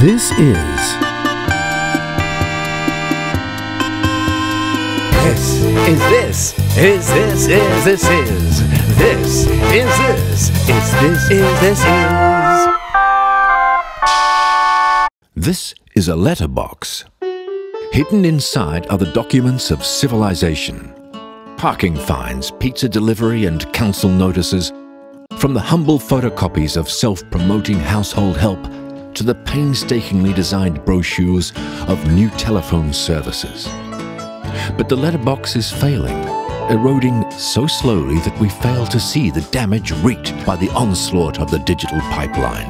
This is. This is this. Is this is this is. This is this. Is this is this is. This is a letterbox. Hidden inside are the documents of civilization. Parking fines, pizza delivery, and council notices. From the humble photocopies of self-promoting household help to the painstakingly designed brochures of new telephone services. But the letterbox is failing, eroding so slowly that we fail to see the damage wreaked by the onslaught of the digital pipeline.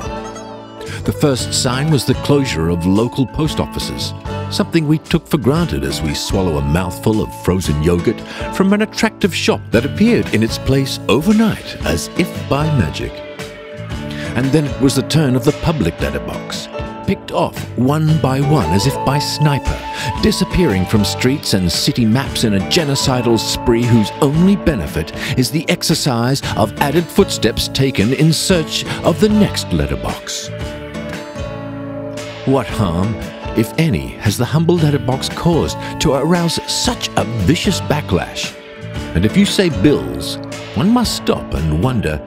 The first sign was the closure of local post offices, something we took for granted as we swallow a mouthful of frozen yogurt from an attractive shop that appeared in its place overnight as if by magic. And then it was the turn of the public letterbox, picked off one by one as if by sniper, disappearing from streets and city maps in a genocidal spree whose only benefit is the exercise of added footsteps taken in search of the next letterbox. What harm, if any, has the humble letterbox caused to arouse such a vicious backlash? And if you say bills, one must stop and wonder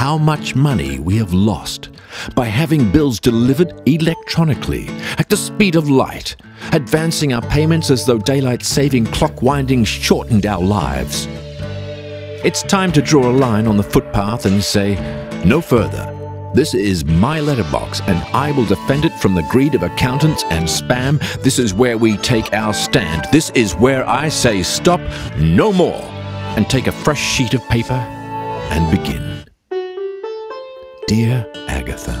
how much money we have lost by having bills delivered electronically at the speed of light, advancing our payments as though daylight saving clock winding shortened our lives. It's time to draw a line on the footpath and say, no further. This is my letterbox, and I will defend it from the greed of accountants and spam. This is where we take our stand. This is where I say stop, no more, and take a fresh sheet of paper and begin. Dear Agatha,